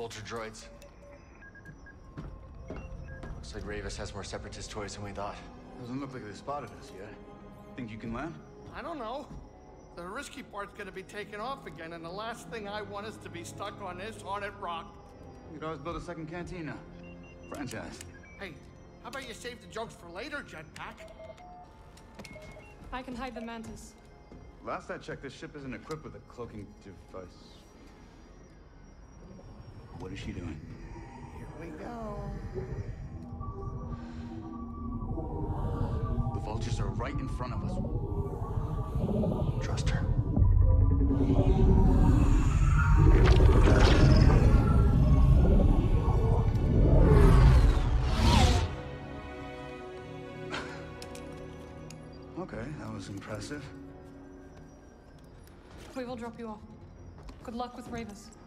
Vulture droids. Looks like Rayvis has more Separatist toys than we thought. Doesn't look like they spotted us yet. Think you can land? I don't know. The risky part's gonna be taken off again, and the last thing I want is to be stuck on this haunted rock. You could always build a second cantina. Franchise. Hey, how about you save the jokes for later, Jetpack? I can hide the mantis. Last I checked, this ship isn't equipped with a cloaking device. What is she doing? Here we go. The vultures are right in front of us. Trust her. Okay, that was impressive. We will drop you off. Good luck with Rayvis.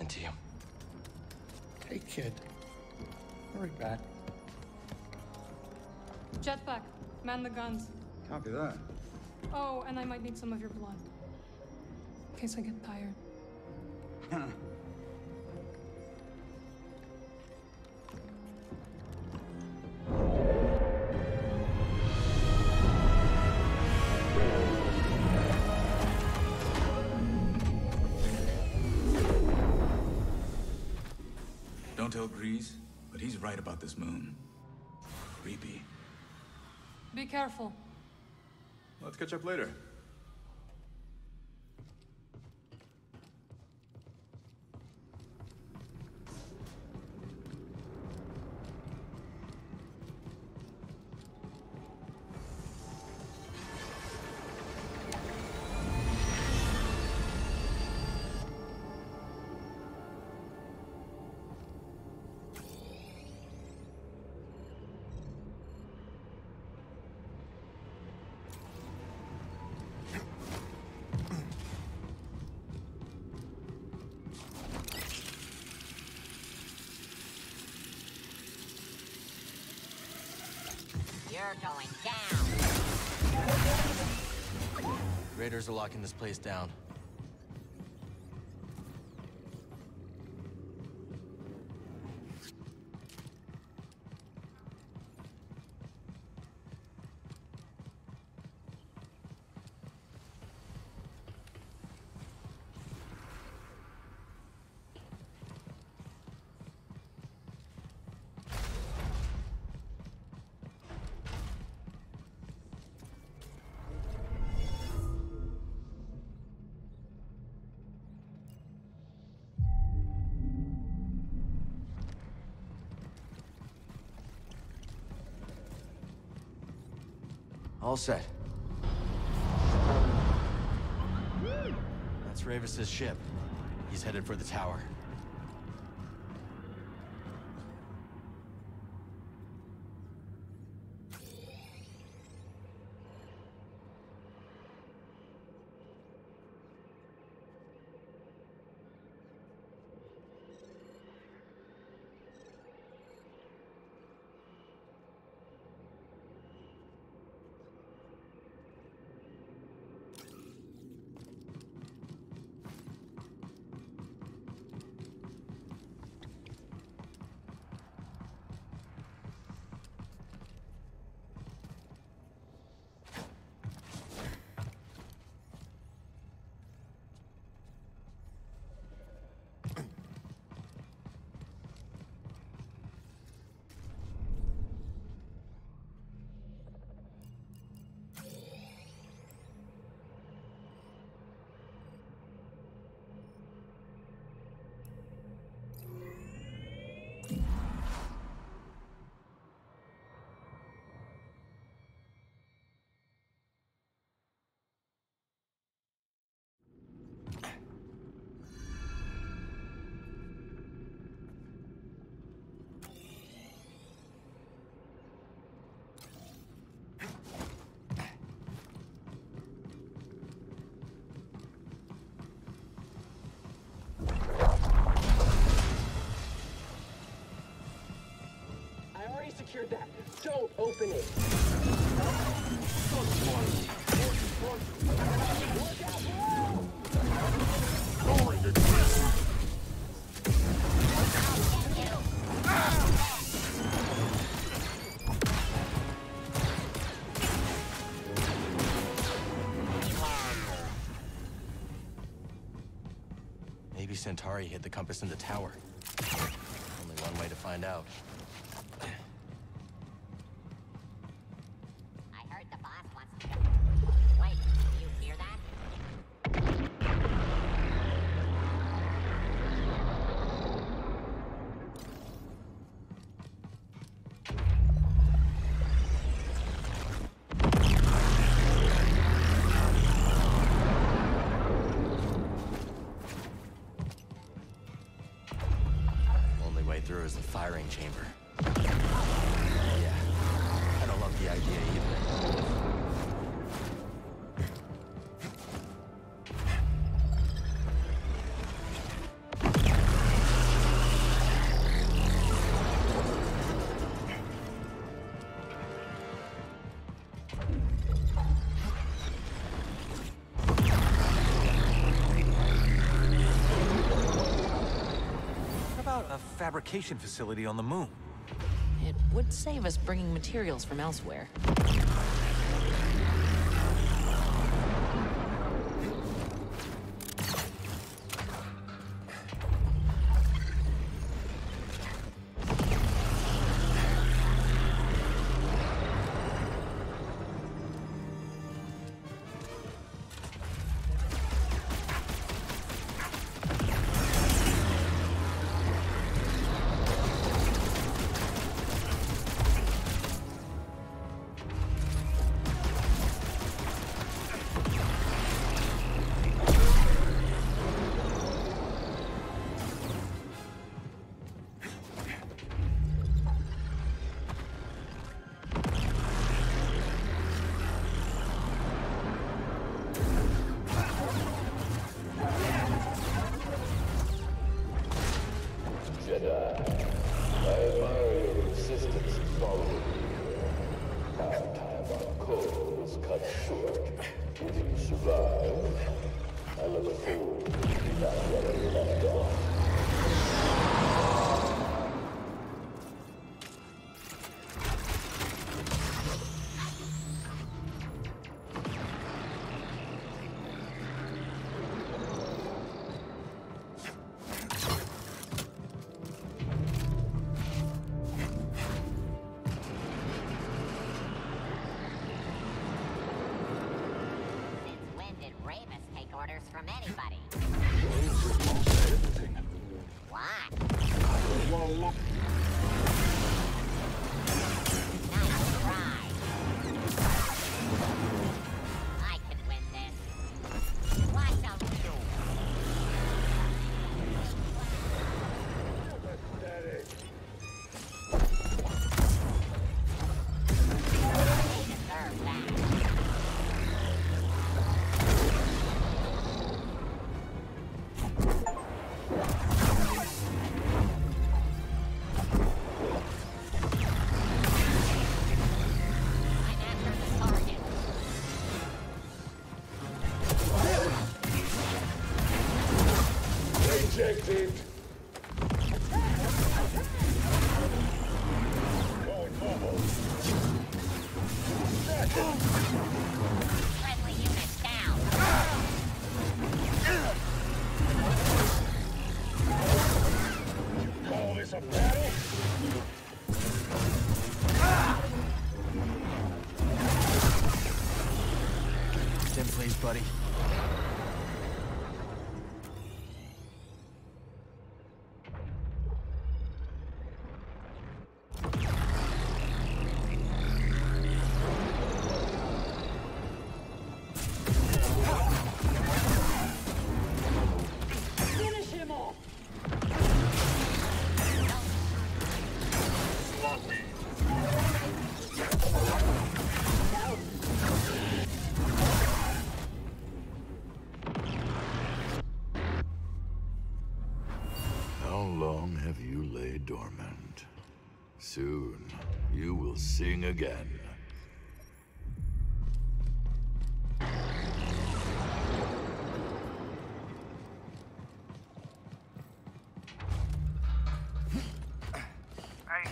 And to you. Hey, kid. Hurry back. Jetpack, man the guns. Copy that. Oh, and I might need some of your blood. In case I get tired. Don't tell Greez, but he's right about this moon. Creepy. Be careful. Let's catch up later. You're going down. Raiders are locking this place down. All set. That's Rayvis's ship. He's headed for the tower. secured that. Don't open it. Maybe Santari hid the compass in the tower. Only one way to find out. Firing chamber. Fabrication facility on the moon? It would save us bringing materials from elsewhere. Cut short. Will you survive? I look a fool. Not where left off. Orders from anybody? Why? Nice Ejected! Friendly long have you laid dormant? Soon, you will sing again. Hey,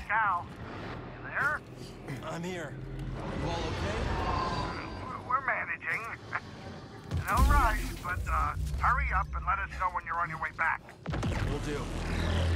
Cal. You there? I'm here. You all okay? We're managing. No rush. but uh, hurry up and let us know when you're on your way back. Will do.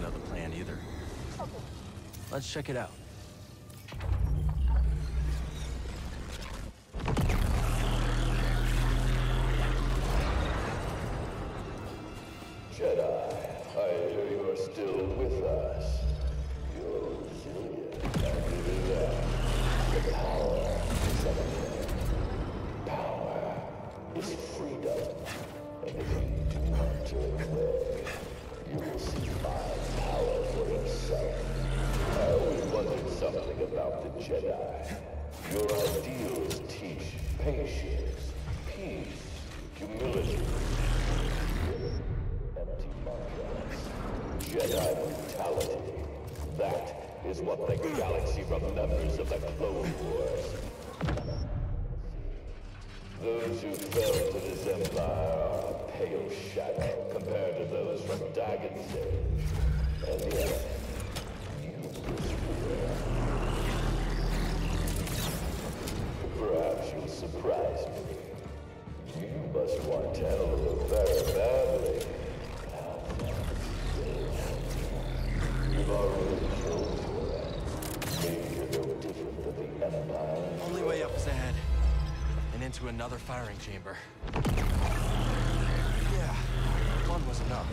Know the plan either. Let's check it out. Galaxy remembers of the Clone Wars. Those who fell to this empire are a pale shadow compared to those from Dagan's age. And yet, you. Perhaps you'll surprise me. You must want Hello very badly. Only way up is ahead. And into another firing chamber. Yeah, one was enough.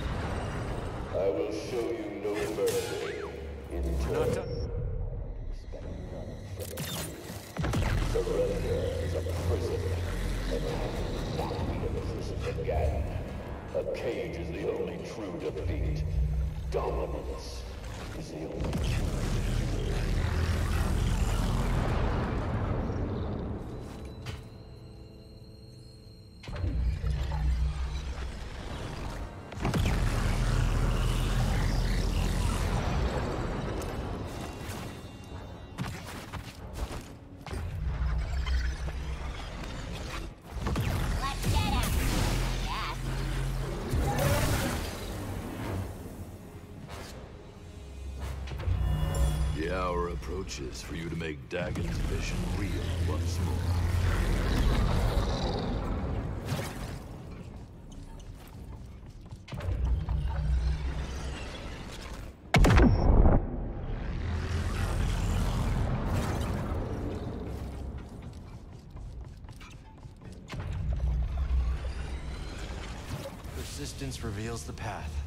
I will show you no mercy. In We're not turn, done. surrender is a prison. And I will not be a prison again. A cage is the only true defeat. Dominance is the only true Let's approaches for you to make Dagan's mission real once more. Persistence reveals the path.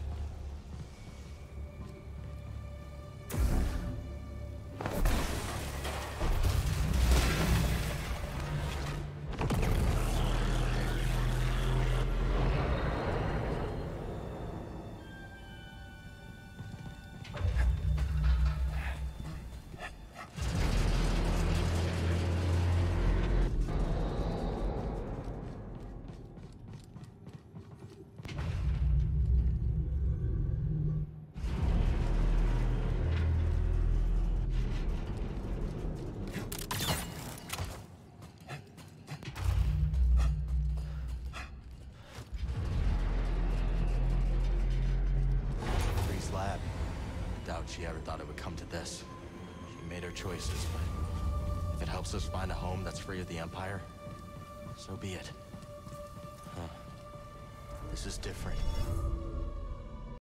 She ever thought it would come to this. She made her choices, but if it helps us find a home that's free of the Empire, so be it. Huh. This is different.